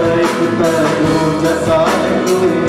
Sarayı ben, Nurca sarayı